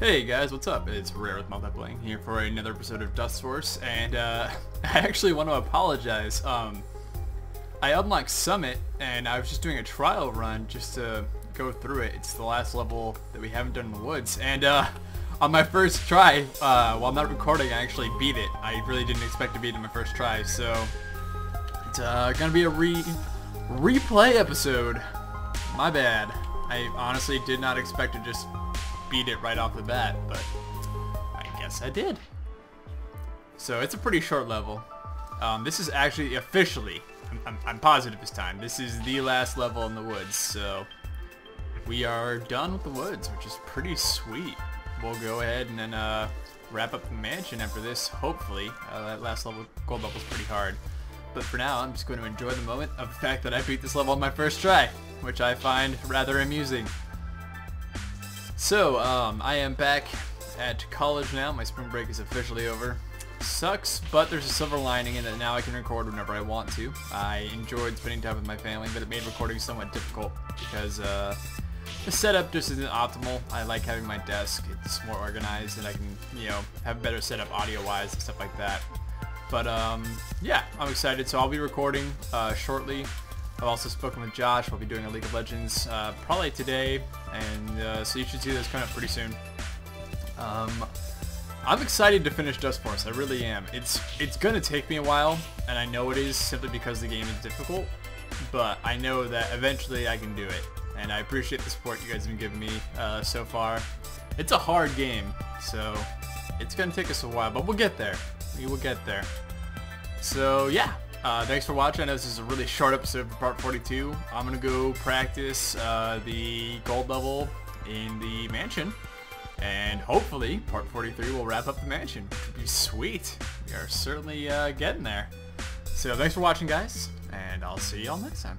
Hey guys, what's up? It's Rer with Multiplaying here for another episode of Dustforce, and uh, I actually want to apologize. Um, I unlocked Summit, and I was just doing a trial run just to go through it. It's the last level that we haven't done in the woods, and uh, on my first try, uh, while not recording, I actually beat it. I really didn't expect to beat it in my first try, so it's uh, gonna be a re replay episode. My bad. I honestly did not expect to just beat it right off the bat, but I guess I did. So it's a pretty short level. Um, this is actually officially, I'm, I'm, I'm positive this time, this is the last level in the woods, so we are done with the woods, which is pretty sweet. We'll go ahead and then uh, wrap up the mansion after this, hopefully. Uh, that last level, gold level is pretty hard. But for now, I'm just going to enjoy the moment of the fact that I beat this level on my first try, which I find rather amusing. So, um, I am back at college now. My spring break is officially over. Sucks, but there's a silver lining in that Now I can record whenever I want to. I enjoyed spending time with my family, but it made recording somewhat difficult because uh, the setup just isn't optimal. I like having my desk. It's more organized and I can, you know, have better setup audio-wise and stuff like that. But, um, yeah, I'm excited. So I'll be recording uh, shortly. I've also spoken with Josh. We'll be doing a League of Legends uh, probably today, and uh, so you should see this coming up pretty soon. Um, I'm excited to finish Dustforce. I really am. It's it's gonna take me a while, and I know it is simply because the game is difficult. But I know that eventually I can do it, and I appreciate the support you guys have been giving me uh, so far. It's a hard game, so it's gonna take us a while, but we'll get there. We will get there. So yeah, uh, thanks for watching. This is a really short episode for part 42. I'm going to go practice uh, the gold level in the mansion. And hopefully, part 43 will wrap up the mansion, which would be sweet. We are certainly uh, getting there. So thanks for watching, guys, and I'll see y'all next time.